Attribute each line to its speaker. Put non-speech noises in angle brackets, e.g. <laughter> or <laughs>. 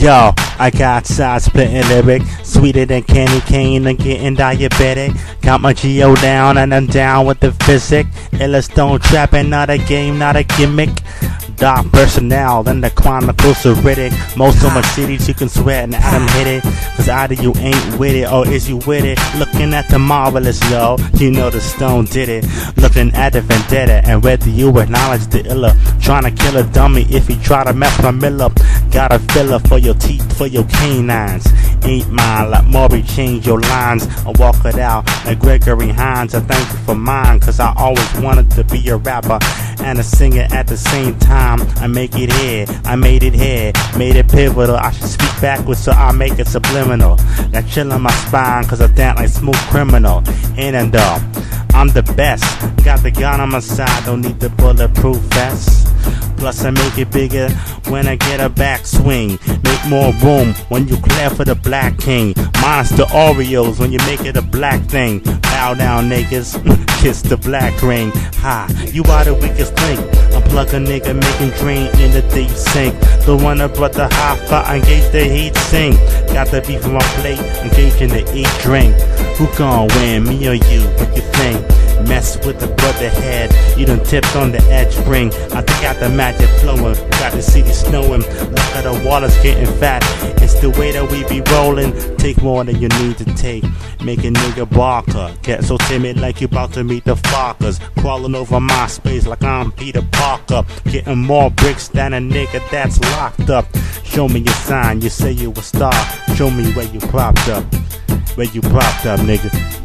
Speaker 1: Yo, I got side splitting lyric, sweeter than candy cane and getting diabetic. Got my Geo down and I'm down with the physic. Illastone trapping, not a game, not a gimmick. Dark personnel, then the chronicles are Riddick. Most of my cities you can sweat and Adam hit it. Cause either you ain't with it or is you with it. Looking at the marvelous, yo, you know the stone did it. Looking at the vendetta and whether you acknowledge the illa. Trying to kill a dummy if he try to mess my mill up. Got a filler for your teeth, for your canines. Ain't mine, like Maury, change your lines. I walk it out like Gregory Hines. I thank you for mine, cause I always wanted to be a rapper and a singer at the same time. I make it here, I made it here, made it pivotal. I should speak backwards so I make it subliminal. Got chill on my spine, cause I dance like smooth criminal. In and up, I'm the best. Got the gun on my side, don't need the bulletproof vest. Plus I make it bigger when I get a backswing. Make more room when you clear for the black king. Monster Oreos when you make it a black thing. Bow down niggas, <laughs> kiss the black ring. Ha, you are the weakest link. Unplug a nigga, making drain in the deep sink. The one that brought the hot fire, engage the heat sink. Got the beef on my plate, engage in the eat drink. Who gon' win, me or you? What you think? Mess with the brother head, you done tipped on the edge spring. I think got the magic flowing, got the city snowing. Look at the water's getting fat. It's the way that we be rolling. Take more than you need to take. Make a nigga barker. Get so timid like you about to meet the Fockers. Crawling over my space like I'm Peter Parker. Getting more bricks than a nigga that's locked up. Show me your sign, you say you a star. Show me where you propped up. Where you propped up, nigga.